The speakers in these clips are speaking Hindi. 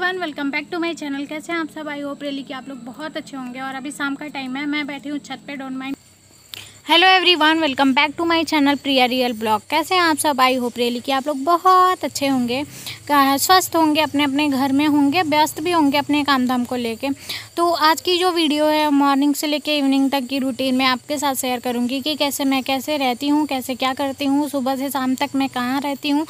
Everyone welcome back to my channel कैसे हैं आप सब? आई होप रेली कि आप लोग बहुत अच्छे होंगे और अभी शाम का टाइम है। मैं बैठी हूँ छत पे don't mind hello everyone welcome back to my channel Priya real blog कैसे हैं आप सब? आई होप रेली कि आप लोग बहुत अच्छे होंगे स्वस्थ होंगे अपने अपने घर में होंगे, व्यस्त भी होंगे अपने काम धाम को लेके। तो आज की जो वीडियो है मॉर्निंग से लेके इवनिंग तक की रूटीन मैं आपके साथ शेयर करूँगी कि कैसे मैं कैसे रहती हूँ, कैसे क्या करती हूँ, सुबह से शाम तक मैं कहाँ रहती हूँ।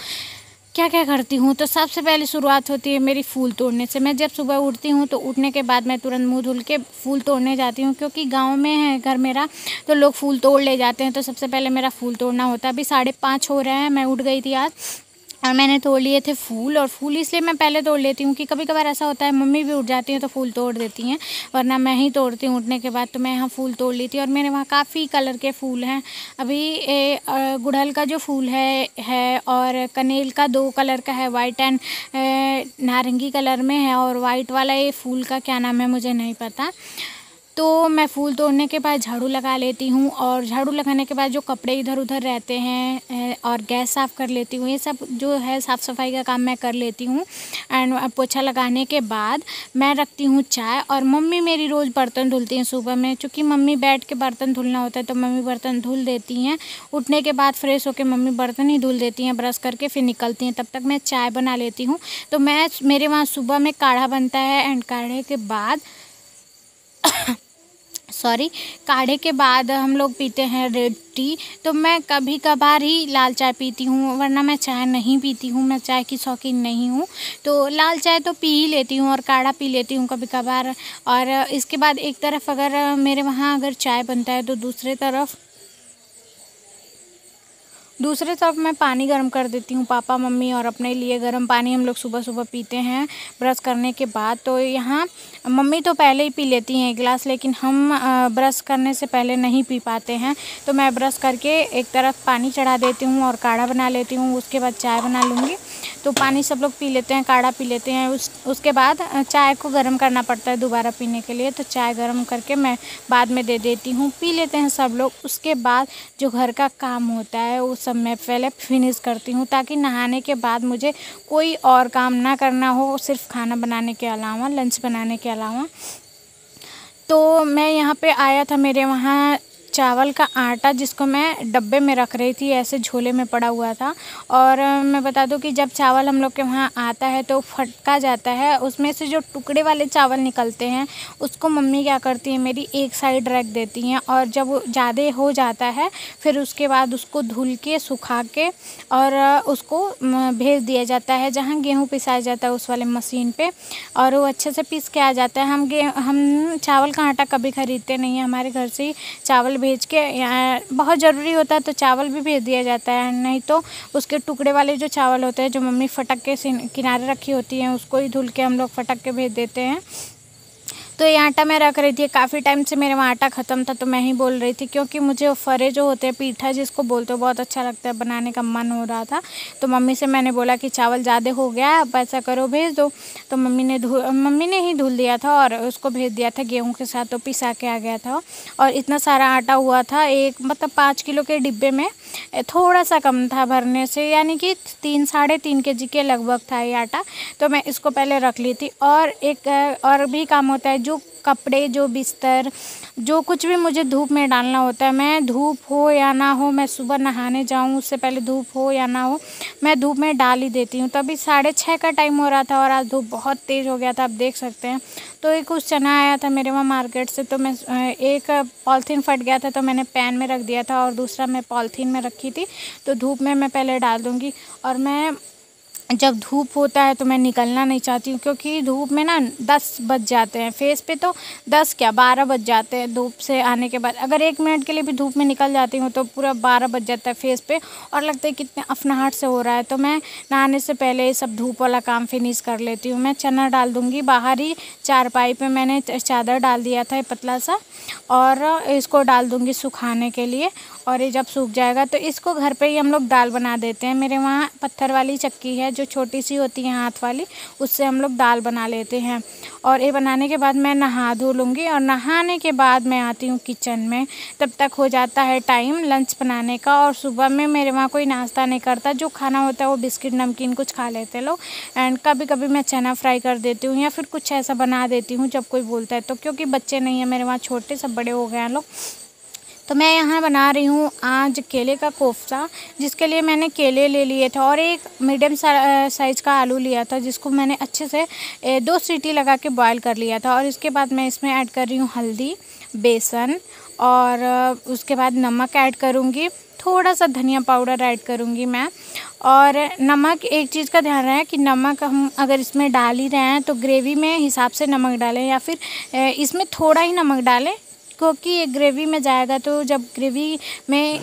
क्या क्या करती हूँ? तो सबसे पहले शुरुआत होती है मेरी फूल तोड़ने से। मैं जब सुबह उठती हूँ तो उठने के बाद मैं तुरंत मुँह धुल के फूल तोड़ने जाती हूँ, क्योंकि गाँव में है घर मेरा तो लोग फूल तोड़ ले जाते हैं। तो सबसे पहले मेरा फूल तोड़ना होता है। अभी साढ़े पाँच हो रहे हैं, मैं उठ गई थी आज। और मैंने तोड़ लिए थे फूल और फूल इसलिए मैं पहले तोड़ लेती हूँ कि कभी कभार ऐसा होता है, मम्मी भी उठ जाती हैं तो फूल तोड़ देती हैं, वरना मैं ही तोड़ती हूँ उठने के बाद तो मैं यहाँ फूल तोड़ ली थी और मेरे वहाँ काफ़ी कलर के फूल हैं। अभी गुड़हल का जो फूल है है और कनेल का दो कलर का है वाइट एंड नारंगी कलर में है और वाइट वाला ये फूल का क्या नाम है मुझे नहीं पता। तो मैं फूल तोड़ने के बाद झाड़ू लगा लेती हूँ और झाड़ू लगाने के बाद जो कपड़े इधर उधर रहते हैं और गैस साफ़ कर लेती हूँ, ये सब जो है साफ़ सफ़ाई का काम मैं कर लेती हूँ। एंड पोछा लगाने के बाद मैं रखती हूँ चाय और मम्मी मेरी रोज़ बर्तन धुलती हैं सुबह में, चूँकि मम्मी बैठ के बर्तन धुलना होता है तो मम्मी बर्तन धुल देती हैं। उठने के बाद फ्रेश होकर मम्मी बर्तन ही धुल देती हैं, ब्रश करके फिर निकलती हैं, तब तक मैं चाय बना लेती हूँ। तो मैं मेरे वहाँ सुबह में काढ़ा बनता है एंड काढ़े के बाद सॉरी, काढ़े के बाद हम लोग पीते हैं रेड टी। तो मैं कभी कभार ही लाल चाय पीती हूँ, वरना मैं चाय नहीं पीती हूँ, मैं चाय की शौकीन नहीं हूँ। तो लाल चाय तो पी ही लेती हूँ और काढ़ा पी लेती हूँ कभी कभार और इसके बाद एक तरफ़ अगर मेरे वहाँ अगर चाय बनता है तो दूसरे तरफ़ दूसरे तरफ़ मैं पानी गर्म कर देती हूँ, पापा, मम्मी और अपने लिए गर्म पानी हम लोग सुबह सुबह पीते हैं, ब्रश करने के बाद। तो यहाँ मम्मी तो पहले ही पी लेती हैं एक गिलास, लेकिन हम ब्रश करने से पहले नहीं पी पाते हैं। तो मैं ब्रश करके एक तरफ़ पानी चढ़ा देती हूँ और काढ़ा बना लेती हूँ, उसके बाद चाय बना लूँगी। तो पानी सब लोग पी लेते हैं, काढ़ा पी लेते हैं। उस, उसके बाद चाय को गर्म करना पड़ता है दोबारा पीने के लिए। तो चाय गर्म करके मैं बाद में दे देती हूँ। पी लेते हैं सब लोग। उसके बाद जो घर का काम होता है, वो सब मैं पहले फिनिश करती हूँ ताकि नहाने के बाद मुझे कोई और काम ना करना हो, सिर्फ़ खाना बनाने के अलावा, लंच बनाने के अलावा। तो मैं यहाँ पे आया था, मेरे वहाँ चावल का आटा जिसको मैं डब्बे में रख रही थी, ऐसे झोले में पड़ा हुआ था। और मैं बता दूँ कि जब चावल हम लोग के वहाँ आता है तो फटका जाता है। उसमें से जो टुकड़े वाले चावल निकलते हैं, उसको मम्मी क्या करती है, मेरी एक साइड रख देती हैं और जब ज़्यादा हो जाता है, फिर उसके बाद उसको धुल के, सुखा के और उसको भेज दिया जाता है, जहाँ गेहूँ पिसाया जाता है उस वाले मशीन पर और वो अच्छे से पीस के आ जाता है। हम हम चावल का आटा कभी ख़रीदते नहीं हैं। हमारे घर से चावल भेज के यहाँ बहुत ज़रूरी होता है तो चावल भी भेज दिया जाता है। नहीं तो उसके टुकड़े वाले जो चावल होते हैं, जो मम्मी फटक के किनारे रखी होती हैं, उसको ही धुल के हम लोग फटक के भेज देते हैं। तो ये आटा मैं रख रही थी। काफ़ी टाइम से मेरे वहाँ आटा ख़त्म था तो मैं ही बोल रही थी क्योंकि मुझे वो फरे जो होते हैं, पीठा जिसको बोलते हो बहुत अच्छा लगता है, बनाने का मन हो रहा था। तो मम्मी से मैंने बोला कि चावल ज़्यादा हो गया अब ऐसा करो, भेज दो। तो मम्मी ने मम्मी ने ही धुल दिया था और उसको भेज दिया था गेहूँ के साथ तो पिसा के आ गया था। और इतना सारा आटा हुआ था, एक मतलब पाँच किलो के डिब्बे में, थोड़ा सा कम था भरने से, यानी कि तीन, साढ़े तीन के जी के लगभग था ये आटा। तो मैं इसको पहले रख ली थी और एक, और भी काम होता है कपड़े, जो बिस्तर, जो कुछ भी मुझे धूप में डालना होता है, मैं धूप हो या ना हो, मैं सुबह नहाने जाऊँ, उससे पहले धूप हो या ना हो, मैं धूप में डाल ही देती हूँ। तभी साढ़े छः का टाइम हो रहा था और आज धूप बहुत तेज़ हो गया था, आप देख सकते हैं। तो एक कुछ चना आया था मेरे वहाँ मार्केट से तो मैं एक पॉलीथीन फट गया था तो मैंने पैन में रख दिया था और दूसरा मैं पॉलीथीन में रखी थी तो धूप में मैं पहले डाल दूँगी। और मैं जब धूप होता है तो मैं निकलना नहीं चाहती हूँ, क्योंकि धूप में ना दस बज जाते हैं। फेस पे तो दस क्या, बारह बज जाते हैं धूप से आने के बाद। अगर एक मिनट के लिए भी धूप में निकल जाती हूँ तो पूरा बारह बज जाता है फेस पे, और लगता है कितने अफनाहट से हो रहा है। तो मैं नहाने से पहले ये सब धूप वाला काम फिनिश कर लेती हूँ। मैं चना डाल दूँगी, बाहर ही चारपाई पर मैंने चादर डाल दिया था पतला सा, और इसको डाल दूँगी सुखाने के लिए, और ये जब सूख जाएगा तो इसको घर पर ही हम लोग दाल बना देते हैं। मेरे वहाँ पत्थर वाली चक्की है जो छोटी सी होती है हाथ वाली, उससे हम लोग दाल बना लेते हैं। और ये बनाने के बाद मैं नहा धो लूँगी और नहाने के बाद मैं आती हूँ किचन में। तब तक हो जाता है टाइम लंच बनाने का और सुबह में मेरे वहाँ कोई नाश्ता नहीं करता। जो खाना होता है वो बिस्किट, नमकीन कुछ खा लेते लोग। एंड कभी कभी मैं चना फ्राई कर देती हूँ या फिर कुछ ऐसा बना देती हूँ जब कोई बोलता है। तो क्योंकि बच्चे नहीं हैं, मेरे वहाँ छोटे सब बड़े हो गए हैं लोग। तो मैं यहाँ बना रही हूँ आज केले का कोफ्ता, जिसके लिए मैंने केले ले लिए थे और एक मीडियम साइज़ का आलू लिया था, जिसको मैंने अच्छे से दो सीटी लगा के बॉयल कर लिया था और इसके बाद मैं इसमें ऐड कर रही हूँ हल्दी, बेसन और उसके बाद नमक ऐड करूँगी, थोड़ा सा धनिया पाउडर ऐड करूँगी मैं और नमक, एक चीज़ का ध्यान रहे कि नमक हम अगर इसमें डाल ही रहे हैं तो ग्रेवी में हिसाब से नमक डालें या फिर इसमें थोड़ा ही नमक डालें क्योंकि ये ग्रेवी में जाएगा तो जब ग्रेवी में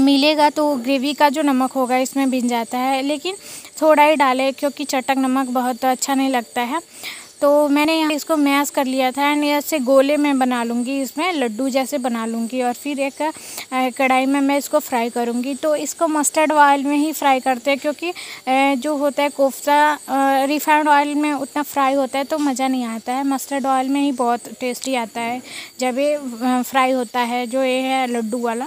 मिलेगा तो ग्रेवी का जो नमक होगा इसमें भिन जाता है। लेकिन थोड़ा ही डालें, क्योंकि चटक नमक बहुत अच्छा नहीं लगता है। तो मैंने यहाँ इसको मैश कर लिया था एंड ऐसे गोले में बना लूँगी इसमें, लड्डू जैसे बना लूँगी और फिर एक कढ़ाई में मैं इसको फ्राई करूँगी। तो इसको मस्टर्ड ऑयल में ही फ्राई करते हैं क्योंकि जो होता है कोफ्ता रिफाइंड ऑयल में उतना फ्राई होता है तो मज़ा नहीं आता है। मस्टर्ड ऑयल में ही बहुत टेस्टी आता है जब ये फ्राई होता है, जो ये है लड्डू वाला।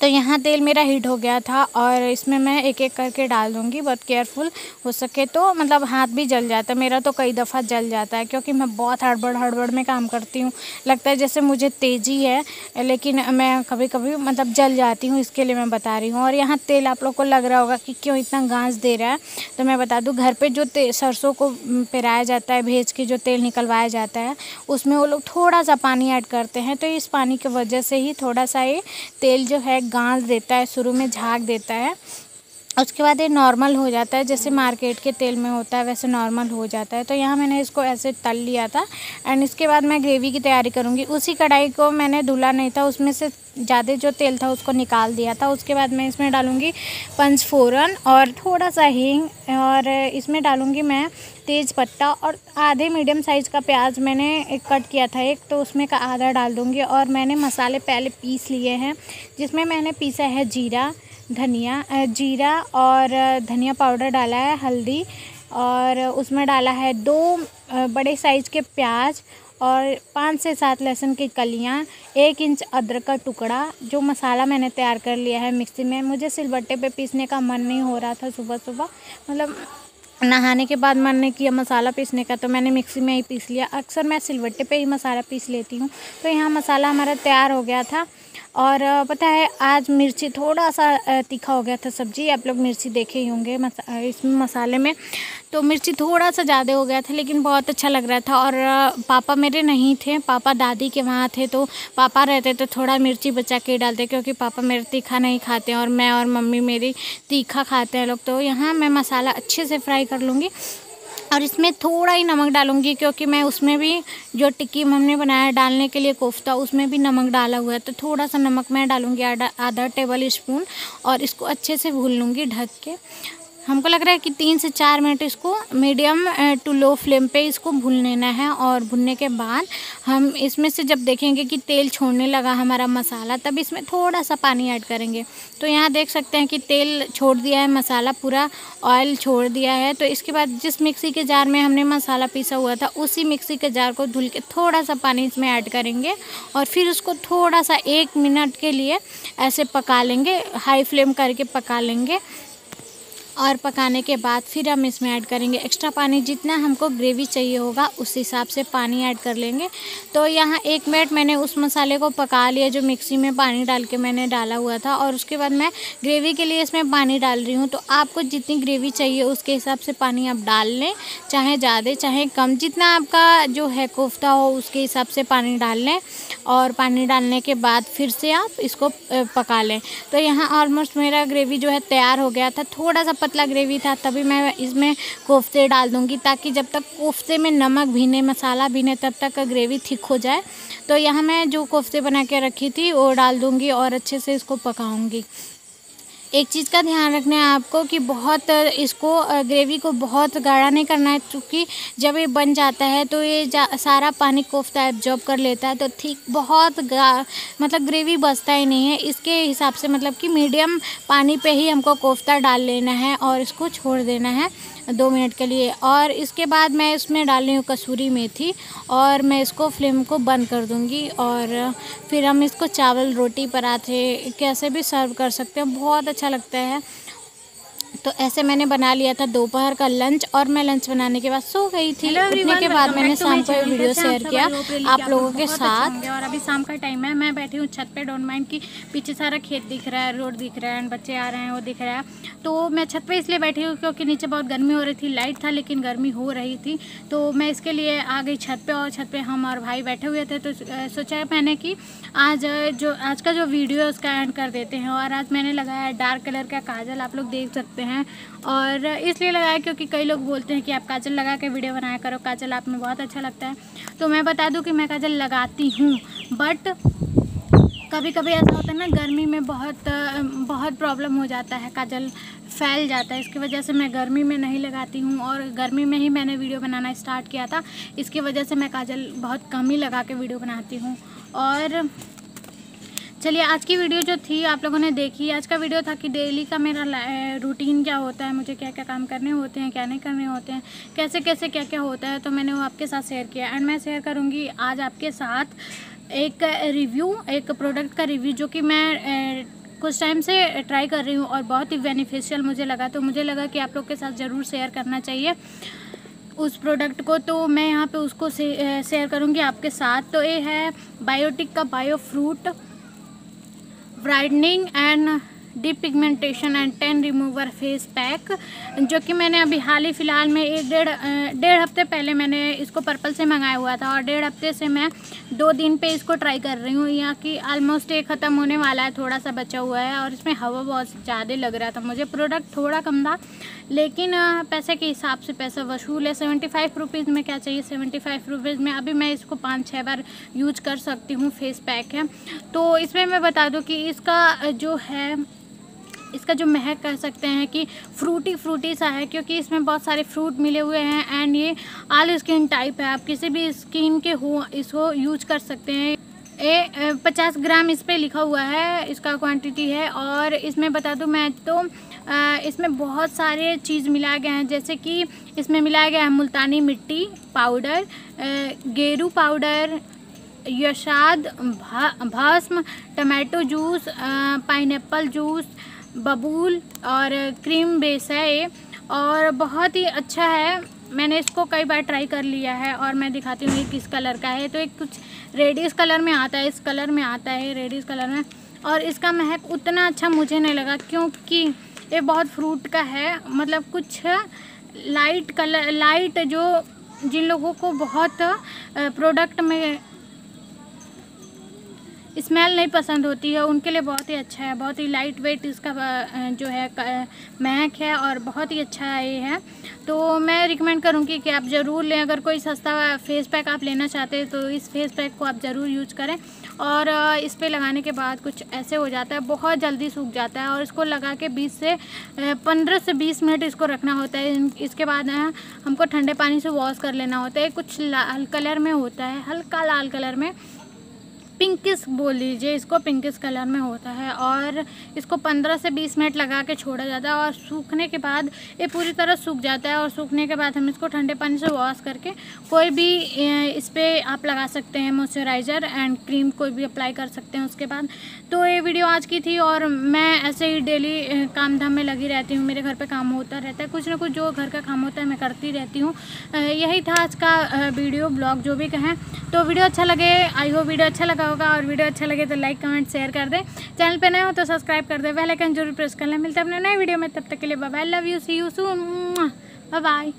तो यहाँ तेल मेरा हीट हो गया था और इसमें मैं एक एक करके डाल दूँगी, बहुत केयरफुल हो सके तो मतलब हाथ भी जल जाता है, मेरा तो कई दफ़ा जल जाता है, क्योंकि मैं बहुत हड़बड़ हड़बड़ में काम करती हूँ। लगता है जैसे मुझे तेज़ी है, लेकिन मैं कभी कभी मतलब जल जाती हूँ, इसके लिए मैं बता रही हूँ। और यहाँ तेल आप लोग को लग रहा होगा कि क्यों इतना घास दे रहा है तो मैं बता दूँ, घर पर जो सरसों को पेराया जाता है, भेज के जो तेल निकलवाया जाता है, उसमें वो लोग थोड़ा सा पानी ऐड करते हैं तो इस पानी की वजह से ही थोड़ा सा ये तेल जो है गांस देता है शुरू में झाग देता है। उसके बाद ये नॉर्मल हो जाता है, जैसे मार्केट के तेल में होता है, वैसे नॉर्मल हो जाता है। तो यहाँ मैंने इसको ऐसे तल लिया था एंड इसके बाद मैं ग्रेवी की तैयारी करूँगी। उसी कढ़ाई को मैंने धुला नहीं था, उसमें से ज़्यादा जो तेल था उसको निकाल दिया था। उसके बाद मैं इसमें डालूँगी पंचफोरन और थोड़ा सा हींग और इसमें डालूँगी मैं तेज़ पत्ता और आधे मीडियम साइज़ का प्याज मैंने एक कट किया था एक तो उसमें का आधा डाल दूँगी और मैंने मसाले पहले पीस लिए हैं, जिसमें मैंने पीसा है जीरा। धनिया जीरा और धनिया पाउडर डाला है, हल्दी। और उसमें डाला है दो बड़े साइज़ के प्याज और पाँच से सात लहसुन की कलियाँ, एक इंच अदरक का टुकड़ा, जो मसाला मैंने तैयार कर लिया है मिक्सी में। मुझे सिलबट्टे पे पीसने का मन नहीं हो रहा था सुबह सुबह मतलब नहाने के बाद मन ने किया मसाला पीसने का तो मैंने मिक्सी में ही पीस लिया। अक्सर मैं सिलबट्टे पे ही मसाला पीस लेती हूँ। तो यहाँ मसाला हमारा तैयार हो गया था। और पता है, आज मिर्ची थोड़ा सा तीखा हो गया था सब्ज़ी, आप लोग मिर्ची देखे ही होंगे मसा इसमें मसाले में। तो मिर्ची थोड़ा सा ज़्यादा हो गया था, लेकिन बहुत अच्छा लग रहा था। और पापा मेरे नहीं थे, पापा दादी के वहाँ थे तो पापा रहते तो थोड़ा मिर्ची बचा के डालते, क्योंकि पापा मेरे तीखा नहीं खाते और मैं और मम्मी मेरी तीखा खाते हैं लोग। तो यहाँ मैं मसाला अच्छे से फ्राई कर लूँगी। और इसमें थोड़ा ही नमक डालूँगी क्योंकि मैं उसमें भी जो टिक्की हमने बनाया डालने के लिए कोफ्ता, उसमें भी नमक डाला हुआ है। तो थोड़ा सा नमक मैं डालूँगी आधा टेबल स्पून और इसको अच्छे से भून लूँगी ढक के। हमको लग रहा है कि तीन से चार मिनट इसको मीडियम टू लो फ्लेम पे इसको भून लेना है और भुनने के बाद हम इसमें से जब देखेंगे कि तेल छोड़ने लगा हमारा मसाला, तब इसमें थोड़ा सा पानी ऐड करेंगे। तो यहाँ देख सकते हैं कि तेल छोड़ दिया है, मसाला पूरा ऑयल छोड़ दिया है। तो इसके बाद जिस मिक्सी के जार में हमने मसाला पीसा हुआ था, उसी मिक्सी के जार को धुल के थोड़ा सा पानी इसमें ऐड करेंगे और फिर उसको थोड़ा सा एक मिनट के लिए ऐसे पका लेंगे हाई फ्लेम करके पका लेंगे। और पकाने के बाद फिर हम इसमें ऐड करेंगे एक्स्ट्रा पानी। जितना हमको ग्रेवी चाहिए होगा, उस हिसाब से पानी ऐड कर लेंगे। तो यहाँ एक मिनट मैंने उस मसाले को पका लिया, जो मिक्सी में पानी डाल के मैंने डाला हुआ था। और उसके बाद मैं ग्रेवी के लिए इसमें पानी डाल रही हूँ। तो आपको जितनी ग्रेवी चाहिए, उसके हिसाब से पानी आप डाल लें, चाहे ज़्यादा, चाहे कम। जितना आपका जो है कोफ्ता हो, उसके हिसाब से पानी डाल लें। और पानी डालने के बाद फिर से आप इसको पका लें। तो यहाँ ऑलमोस्ट मेरा ग्रेवी जो है तैयार हो गया था। थोड़ा सा पतला ग्रेवी था, तभी मैं इसमें कोफ्ते डाल दूँगी ताकि जब तक कोफ्ते में नमक भीने, मसाला भीने, तब तक ग्रेवी थिक हो जाए। तो यहाँ मैं जो कोफ्ते बना के रखी थी, वो डाल दूँगी और अच्छे से इसको पकाऊँगी। एक चीज़ का ध्यान रखना है आपको कि बहुत, इसको ग्रेवी को बहुत गाढ़ा नहीं करना है, क्योंकि जब ये बन जाता है तो ये सारा पानी कोफ्ता एब्जॉर्ब कर लेता है तो ठीक, बहुत मतलब ग्रेवी बचता ही नहीं है। इसके हिसाब से मतलब कि मीडियम पानी पे ही हमको कोफ्ता डाल लेना है और इसको छोड़ देना है। दो मिनट के लिए। और इसके बाद मैं इसमें डाल रही हूँ कसूरी मेथी और मैं इसको फ्लेम को बंद कर दूँगी और फिर हम इसको चावल रोटी पराठे कैसे भी सर्व कर सकते हैं। बहुत अच्छा लगता है। तो ऐसे मैंने बना लिया था दोपहर का लंच और मैं लंच बनाने के बाद सो गई थी। उठने के बाद मैंने शाम को वीडियो शेयर किया। आप लोगों के साथ। और अभी शाम का टाइम है। मैं बैठी हूँ छत पे डोंट माइंड की। पीछे सारा खेत दिख रहा है रोड दिख रहा है बच्चे आ रहे हैं वो दिख रहा है। तो मैं छत पे इसलिए बैठी हूँ क्योंकि नीचे बहुत गर्मी हो रही थी लाइट था लेकिन गर्मी हो रही थी। तो मैं इसके लिए आ गई छत पर और छत पर हम और भाई बैठे हुए थे। तो सोचा मैंने कि आज जो आज का जो वीडियो है उसका एंड कर देते हैं। और आज मैंने लगाया डार्क कलर का काजल आप लोग देख सकते हैं और इसलिए लगाया क्योंकि कई लोग बोलते हैं कि आप काजल लगा के वीडियो बनाया करो, काजल आप में बहुत अच्छा लगता है। तो मैं बता दूँ कि मैं काजल लगाती हूँ बट कभी कभी ऐसा होता है ना, गर्मी में बहुत बहुत प्रॉब्लम हो जाता है, काजल फैल जाता है। इसकी वजह से मैं गर्मी में नहीं लगाती हूँ और गर्मी में ही मैंने वीडियो बनाना स्टार्ट किया था। इसकी वजह से मैं काजल बहुत कम ही लगा के वीडियो बनाती हूँ। और चलिए, आज की वीडियो जो थी, आप लोगों ने देखी। आज का वीडियो था कि डेली का मेरा रूटीन क्या होता है, मुझे क्या क्या काम करने होते हैं, क्या नहीं करने होते हैं कैसे कैसे क्या क्या होता है तो मैंने वो आपके साथ शेयर किया। एंड मैं शेयर करूँगी आज आपके साथ एक रिव्यू एक प्रोडक्ट का रिव्यू जो कि मैं कुछ टाइम से ट्राई कर रही हूँ और बहुत ही बेनिफिशियल मुझे लगा। तो मुझे लगा कि आप लोग के साथ ज़रूर शेयर करना चाहिए उस प्रोडक्ट को। तो मैं यहाँ पे उसको शेयर करूँगी आपके साथ। तो ये है बायोटिक का bio fruit brightening and deep pigmentation and tan remover face pack, जो कि मैंने अभी हाल ही फ़िलहाल में एक डेढ़ डेढ़ हफ़्ते पहले मैंने इसको पर्पल से मंगाया हुआ था और डेढ़ हफ़्ते से मैं दो दिन पे इसको ट्राई कर रही हूँ। यहाँ की आलमोस्ट ये ख़त्म होने वाला है, थोड़ा सा बचा हुआ है और इसमें हवा बहुत ज़्यादा लग रहा था। मुझे प्रोडक्ट थोड़ा कम था लेकिन पैसे के हिसाब से पैसा वसूल है। सेवेंटी फाइव रुपीज़ में क्या चाहिए? सेवेंटी फाइव रुपीज़ में अभी मैं इसको पाँच छः बार यूज़ कर सकती हूँ, फेस पैक है। तो इसमें मैं बता दूँ कि इसका जो है, इसका जो महक कह सकते हैं कि फ्रूटी फ्रूटी सा है, क्योंकि इसमें बहुत सारे फ्रूट मिले हुए हैं एंड ये आल स्किन टाइप है। आप किसी भी स्किन के हो, इसको यूज़ कर सकते हैं। ए पचास ग्राम इस पर लिखा हुआ है, इसका क्वांटिटी है। और इसमें बता दूँ मैं तो इसमें बहुत सारे चीज़ मिलाए गए हैं, जैसे कि इसमें मिलाया गया है मुल्तानी मिट्टी पाउडर गेरू पाउडर, यशाद भस्म, टमाटो जूस पाइनएप्पल जूस, बबूल और क्रीम बेस है ये, और बहुत ही अच्छा है। मैंने इसको कई बार ट्राई कर लिया है और मैं दिखाती हूँ ये किस कलर का है। तो एक कुछ रेडिस कलर में आता है, इस कलर में आता है रेडिस कलर में, और इसका महक उतना अच्छा मुझे नहीं लगा क्योंकि ये बहुत फ्रूट का है। मतलब कुछ लाइट कलर लाइट जो जिन लोगों को बहुत प्रोडक्ट में स्मेल नहीं पसंद होती है, उनके लिए बहुत ही अच्छा है। बहुत ही लाइट वेट इसका जो है महक है और बहुत ही अच्छा ये है। तो मैं रिकमेंड करूँगी कि आप ज़रूर लें। अगर कोई सस्ता फेस पैक आप लेना चाहते हैं तो इस फेस पैक को आप ज़रूर यूज़ करें। और इस पर लगाने के बाद कुछ ऐसे हो जाता है, बहुत जल्दी सूख जाता है और इसको लगा के 20 से 15 से 20 मिनट इसको रखना होता है। इसके बाद हमको ठंडे पानी से वॉश कर लेना होता है। कुछ लाल कलर में होता है, हल्का लाल कलर में। पिंकिस बोल लीजिए, इसको पिंकिस कलर में होता है और इसको 15 से 20 मिनट लगा के छोड़ा जाता है और सूखने के बाद ये पूरी तरह सूख जाता है और सूखने के बाद हम इसको ठंडे पानी से वॉश करके कोई भी इस पर आप लगा सकते हैं मॉइस्चराइज़र एंड क्रीम कोई भी अप्लाई कर सकते हैं उसके बाद। तो ये वीडियो आज की थी और मैं ऐसे ही डेली काम धाम में लगी रहती हूँ, मेरे घर पर काम होता रहता है। कुछ ना कुछ जो घर का काम होता है मैं करती रहती हूँ। यही था आज का वीडियो ब्लॉग जो भी कहें। तो वीडियो अच्छा लगे आई होप वीडियो अच्छा लगा होगा और वीडियो अच्छा लगे तो लाइक, कमेंट शेयर कर दें। चैनल पर नए हो तो सब्सक्राइब कर दें। वेलाइकन कहीं ज़रूर प्रेस कर लें। मिलते हैं अपने नए वीडियो में। तब तक के लिए bye love you see you soon bye